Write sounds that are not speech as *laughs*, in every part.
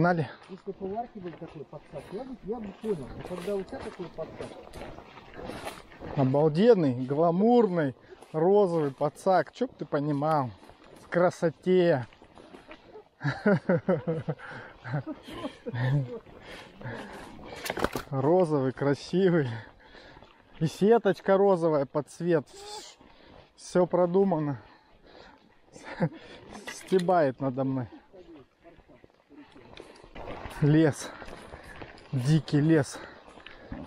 погнали. Если бы у Ларки был такой подсак, я бы, я бы понял. Но когда у тебя такой подсак, Обалденный, гламурный, розовый пацак. Чё б ты понимал? В красоте. Розовый, красивый. И сеточка розовая под цвет. Все продумано. Стебает надо мной. Лес. Дикий лес.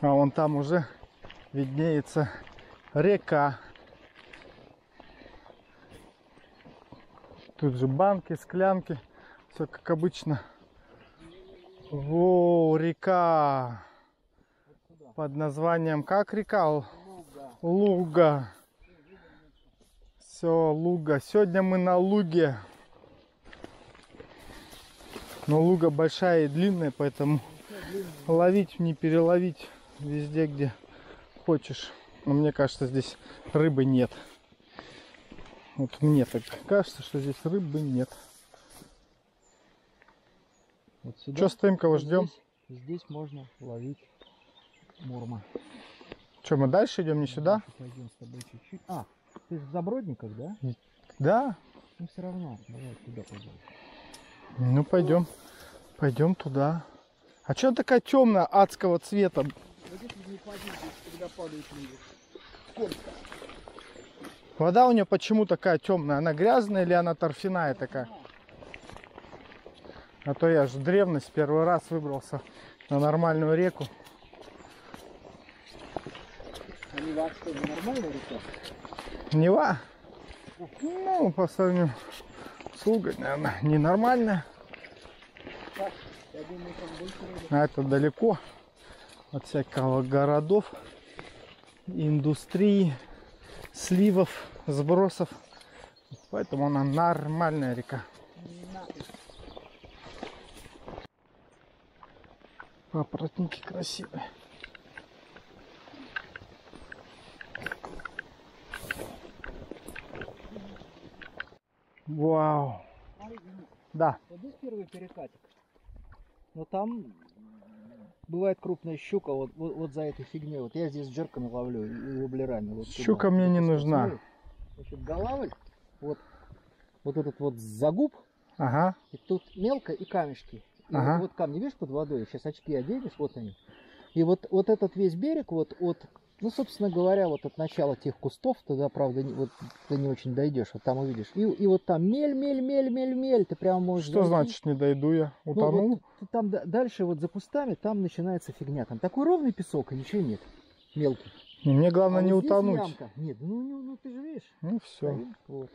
А вон там уже виднеется река. Тут же банки, склянки. Все как обычно. Во, река. Под названием как река? Л- Луга. Все, Луга. Сегодня мы на Луге. Но Луга большая и длинная, поэтому ловить, не переловить везде, где хочешь. Но мне кажется, здесь рыбы нет. Вот мне так кажется, что здесь рыбы нет. вот сюда. Че стоим, кого ждем? Здесь, можно ловить мурма. Че, мы дальше идем, не сюда? Пойдем с тобой чуть-чуть. А, ты же в Забродниках, да? Да. Ну все равно, давай туда пойдем. Ну пойдем. Пойдем туда. А что такая темная адского цвета? Вода у нее почему такая темная? Она грязная или она торфяная такая? А то я же древность первый раз выбрался на нормальную реку. А Нева, что нормальная река? Нева? Ну, по сравнению Лугой, наверное, ненормальная. А это далеко от всякого городов, индустрии, сливов, сбросов. Поэтому она нормальная река. Папоротники красивые. Вау. Да. Вот здесь первый перекатик. Но там бывает крупная щука вот, вот, вот за этой фигней. Вот я здесь джерками ловлю и воблерами. Вот туда. Щука мне не Вот, нужна. смотри. Значит, голавль, вот, вот этот вот загуб, Ага. и тут мелко и камешки. И Ага. вот, вот камни, видишь, под водой, сейчас очки оденешь, вот они. И вот, вот этот весь берег, вот от, ну, собственно говоря, вот от начала тех кустов, туда, правда, не, вот ты не очень дойдешь, вот там увидишь. И, и вот там мель, мель, мель, мель, мель, ты прямо можешь Что зайти. значит не дойду я? Ну, Утонул? вот ты там да- дальше вот за кустами, там начинается фигня. Там такой ровный песок, и ничего нет. Мелкий. Не, мне главное А не вот утонуть. ямка. Нет, ну, ну, ну, ты же видишь. Ну все. вот.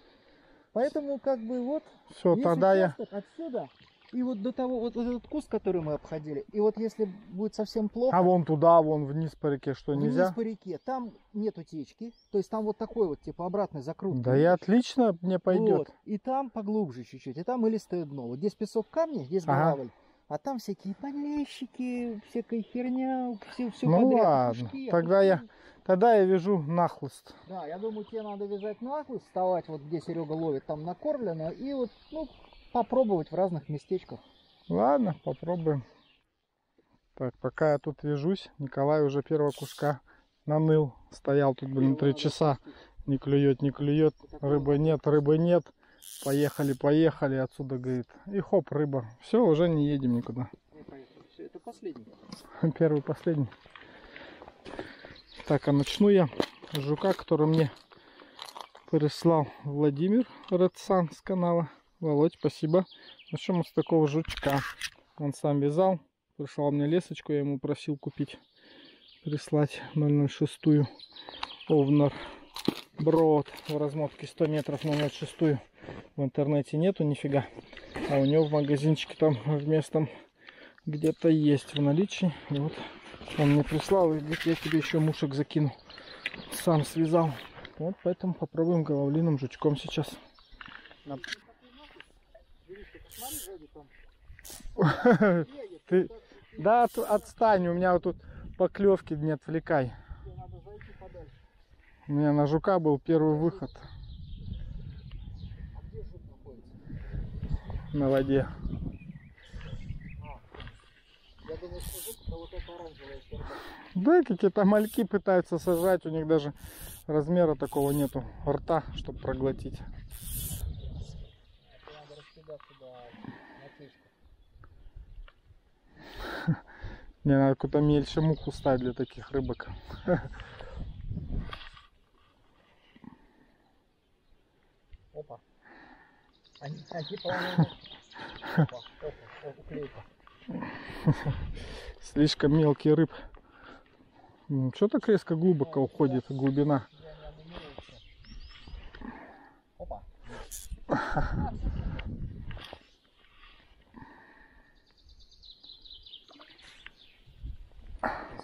Поэтому как бы вот Все, тогда я. отсюда и вот до того, вот, этот куст, который мы обходили, и вот если будет совсем плохо, А вон туда, вон вниз по реке, что вниз нельзя? по реке, там нет утечки, то есть там вот такой вот типа обратной закрутки. Да и отлично мне пойдет. Вот. И там поглубже чуть-чуть, и там илистое дно. Вот здесь песок камни, здесь Ага. гравель. А там всякие полещики, всякая херня, все, все Ну подряд. ладно, опушки, тогда я-. Тогда я вяжу нахлыст. Да, я думаю, тебе надо вязать нахлыст, вставать вот где Серега ловит, там накормлено, и вот, ну, попробовать в разных местечках. Ладно, попробуем. Так, пока я тут вяжусь, Николай уже первого куска наныл. Стоял тут, блин, три часа. Не клюет, не клюет. Рыбы нет, рыбы нет. Поехали, поехали. Отсюда, говорит. И хоп, рыба. Все, уже не едем никуда. Все, это последний. Первый, последний. Так, а начну я с жука, который мне прислал Владимир Редсан с канала. Володь, спасибо. Начнем с такого жучка. Он сам вязал. Прислал мне лесочку, я ему просил купить. Прислать 006 Овнер Брод в размотке 100 метров на 06 в интернете нету нифига. А у него в магазинчике там в местном где-то есть в наличии. И вот он мне прислал, и я тебе еще мушек закину. Сам связал. Вот поэтому попробуем головлиным жучком сейчас. *laughs* Ты... Да, от- отстань, у меня вот тут поклевки не отвлекай. У меня на жука был первый выход на воде. Да, какие-то мальки пытаются сажать, у них даже размера такого нету рта, чтобы проглотить. Натечка. Мне *laughs* надо какую-то мельче муху ставить для таких рыбок. *laughs* Опа. Они, они по-моему... *laughs* Опа, опа, о, уклейка. Слишком мелкий рыб. Что так резко глубоко уходит глубина? Не. Опа.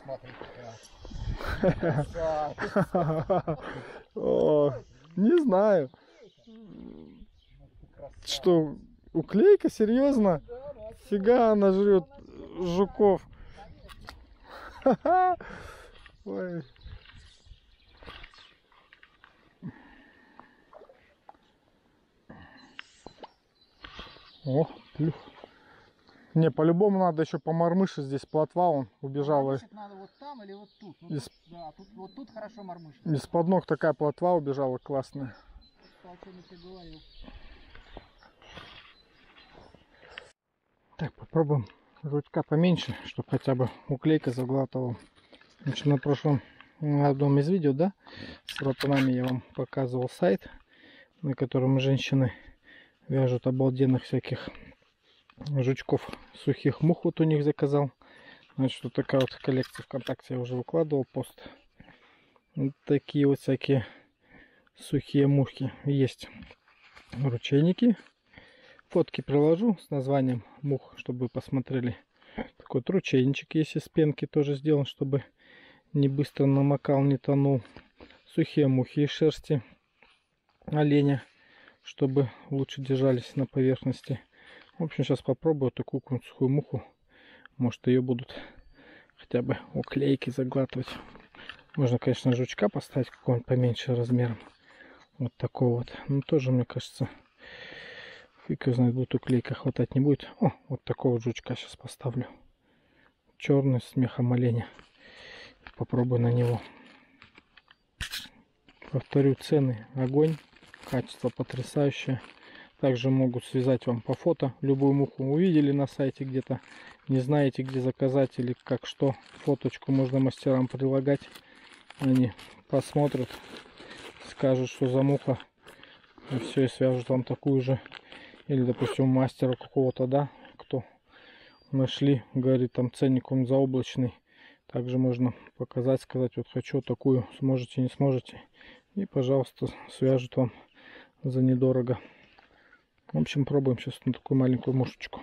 Ты смотри, какая. Красавица. О, не знаю. Что, уклейка? Серьезно? Фига она жрет жуков. Ой. О, плюх. Не, по-любому надо еще по мормыше здесь плотва, он убежал. и Мормышек надо вот там или вот тут. Вот, Из- тут, да, тут, вот тут хорошо мормышек. Из-под ног такая плотва убежала классная. Так, попробуем жучка поменьше, чтобы хотя бы уклейка заглатывал. Значит, на прошлом на одном из видео, да, с ротанами я вам показывал сайт, на котором женщины вяжут обалденных всяких жучков, сухих мух вот у них заказал. Значит, вот такая вот коллекция ВКонтакте я уже выкладывал пост. Вот такие вот всякие сухие мухи есть. Ручейники, фотки приложу с названием мух, чтобы вы посмотрели. Такой вот ручейничек есть из пенки тоже сделан, чтобы не быстро намокал, не тонул. Сухие мухи из шерсти оленя, чтобы лучше держались на поверхности. В общем, сейчас попробую такую какую-нибудь сухую муху. Может, ее будут хотя бы уклейки заглатывать. Можно, конечно, жучка поставить какого-нибудь поменьше размером. Вот такого вот. Ну, тоже, мне кажется, Фиг знает, будет уклейка хватать не будет. О, вот такого жучка сейчас поставлю. Черный с мехом оленя. Попробую на него. Повторю цены. Огонь. Качество потрясающее. Также могут связать вам по фото. Любую муху увидели на сайте где-то. Не знаете, где заказать или как что. Фоточку можно мастерам прилагать. Они посмотрят. Скажут, что за муха. И все, и свяжут вам такую же или, допустим, мастера какого-то, да, кто нашли, говорит, там ценник он заоблачный. Также можно показать, сказать, вот хочу такую, сможете, не сможете. И, пожалуйста, свяжут вам за недорого. В общем, пробуем сейчас на такую маленькую мушечку.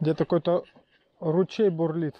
Где-то какой-то ручей бурлит.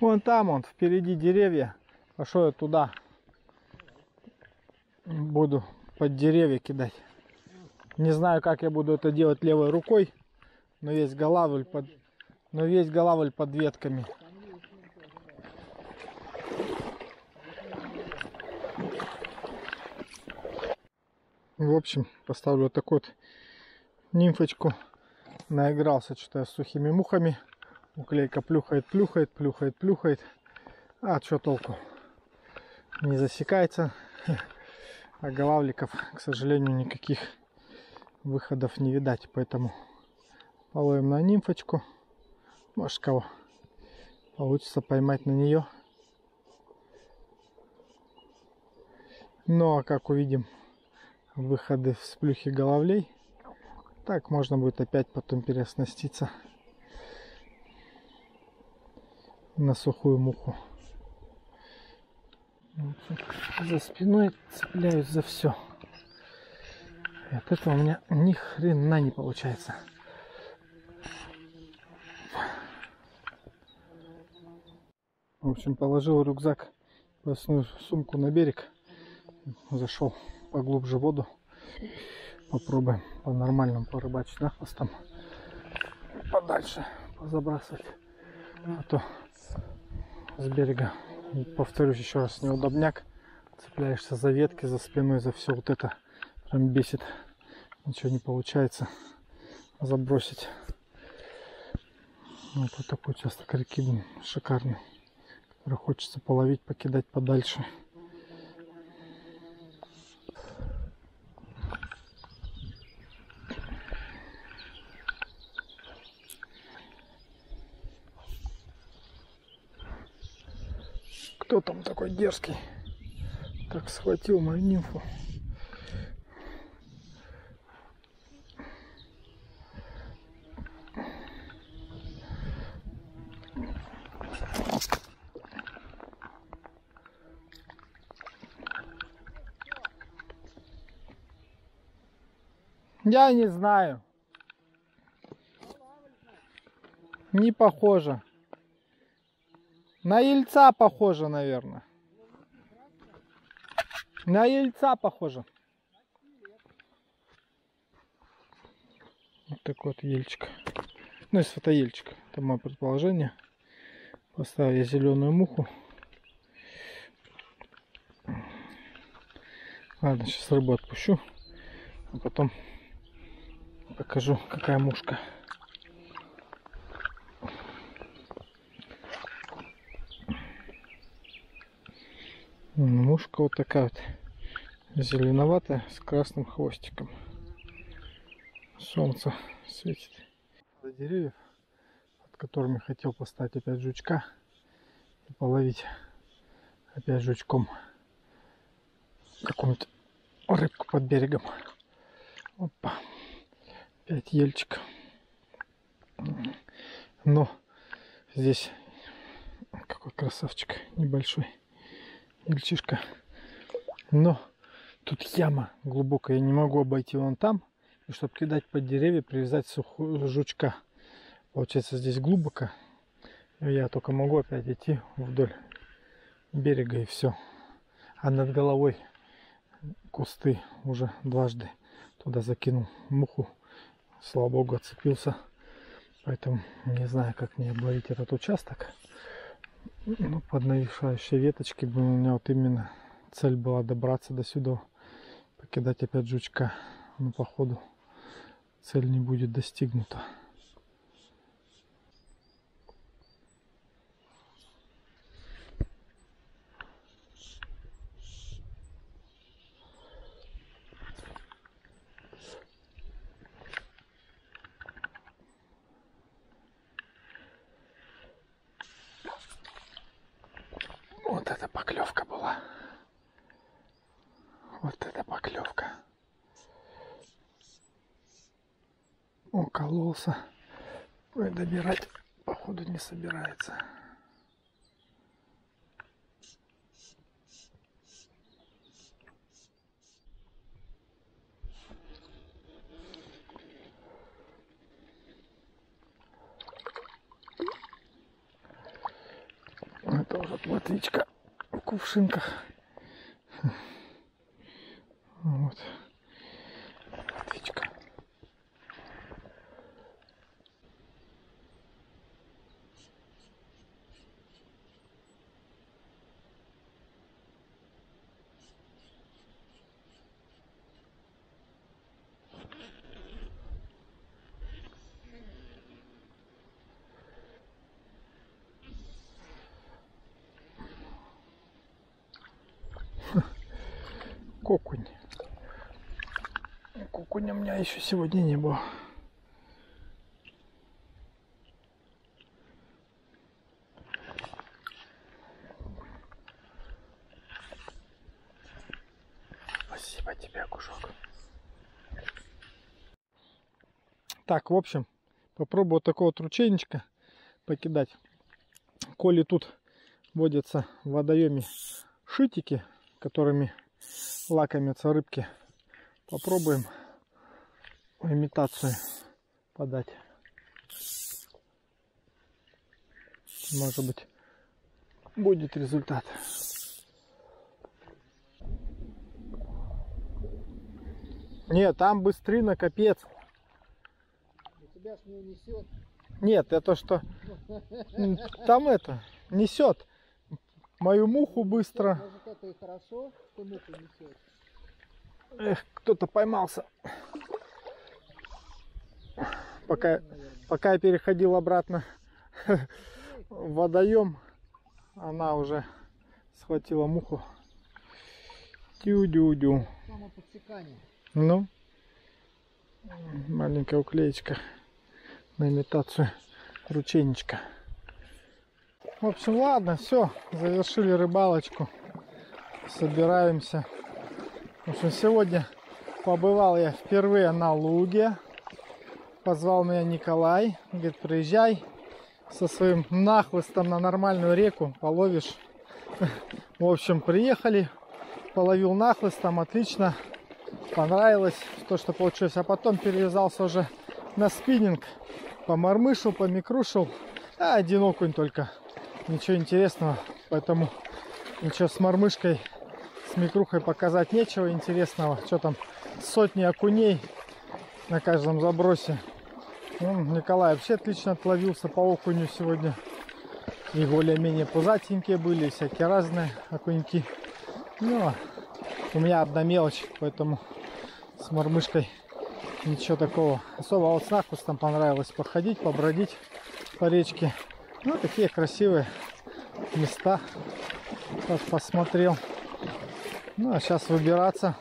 Вон там он, впереди деревья. Пошел я туда. Буду под деревья кидать. Не знаю, как я буду это делать левой рукой. Но весь голавль под, но весь голавль под ветками. В общем, поставлю вот такую вот нимфочку. Наигрался что-то с сухими мухами. Уклейка плюхает, плюхает, плюхает, плюхает. А что толку? Не засекается. А голавликов, к сожалению, никаких выходов не видать. Поэтому половим на нимфочку. Может кого получится поймать на нее. Ну а как увидим выходы с плюхи головлей, Так можно будет опять потом переоснаститься на сухую муху. За спиной цепляюсь за все. И от этого у меня ни хрена не получается. В общем, положил рюкзак, поясную сумку на берег. Зашел поглубже в воду. Попробуем по-нормальному порыбачить, да, хвостом. Подальше позабрасывать. А то с берега, повторюсь еще раз, неудобняк. Цепляешься за ветки, за спиной, за все вот это. Прям бесит. Ничего не получается забросить. Вот, вот такой участок реки шикарный. Который хочется половить, покидать подальше. Кто там такой дерзкий? Так схватил мою нимфу. Я не знаю. Не похоже. На ельца похоже, наверное. На ельца похоже. Вот такой вот ельчик. Ну, из фотоельчика. Это мое предположение. Поставил я зеленую муху. Ладно, сейчас рыбу отпущу. А потом покажу, какая мушка. Мушка вот такая вот зеленоватая с красным хвостиком. Солнце светит. До деревьев, под которыми хотел поставить опять жучка и половить опять жучком какую-нибудь рыбку под берегом. Опа. Опять ельчик. Но здесь какой красавчик небольшой ельчишка. Но тут яма глубокая. Я не могу обойти вон там. И чтобы кидать под деревья, привязать сухую жучка. Получается здесь глубоко. Я только могу опять идти вдоль берега и все. А над головой кусты уже дважды туда закинул муху. Слава богу, отцепился. Поэтому не знаю, как мне обловить этот участок. Ну, под нависающей веточки бы у меня вот именно цель была добраться до сюда, покидать опять жучка. Но походу цель не будет достигнута. Вот это поклевка была. Вот поклевка. Укололся. Ой, добирать походу не собирается. Это уже плотвичка в кувшинках. Вот. Плотвичка. Кокунь. Кокуня у меня еще сегодня не было. Спасибо тебе, Кушок. Так, в общем, попробую вот такого вот ручейничка покидать. Коли тут водятся в водоеме шитики, которыми лакомятся рыбки, попробуем имитацию подать. Может быть, будет результат. Нет, там быстрина капец. тебя ж не унесет. Нет, это что? Там это несет мою муху быстро. Может это и хорошо, что муху несет. Эх, кто-то поймался. Пока, пока я переходил обратно в водоем, она уже схватила муху. Тю-дю-дю. Ну, маленькая уклеечка на имитацию ручейничка. В общем, ладно, все, завершили рыбалочку. Собираемся. В общем, сегодня побывал я впервые на луге. Позвал меня Николай. Говорит, приезжай со своим нахлыстом на нормальную реку, половишь. В общем, приехали, половил нахлыстом, отлично понравилось то, что получилось. А потом перевязался уже на спиннинг. Помормышил, помикрушил. А один окунь только. Ничего интересного. Поэтому ничего с мормышкой, с микрухой показать нечего интересного. Что там, сотни окуней на каждом забросе. Ну, Николай вообще отлично отловился по окуню сегодня. И более-менее пузатенькие были, всякие разные окуньки. Ну, а у меня одна мелочь, поэтому с мормышкой ничего такого. Особо вот с нахустом понравилось походить, побродить по речке. Ну, такие красивые места. Так посмотрел. Ну, а сейчас выбираться.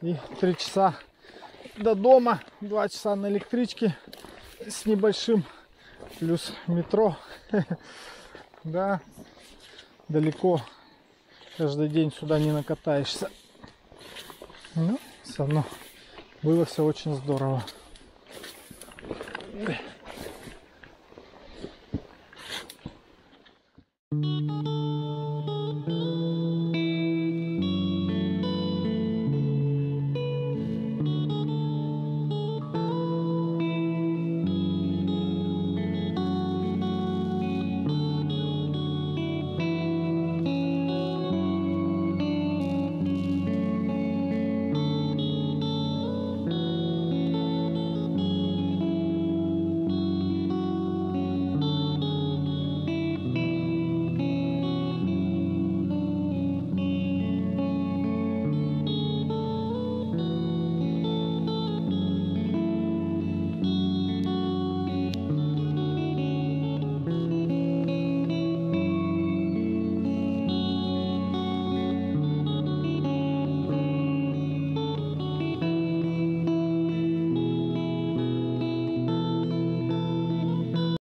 И три часа до дома. Два часа на электричке с небольшим. Плюс метро. *laughs* Да, далеко каждый день сюда не накатаешься. Ну, все равно было все очень здорово. Ой.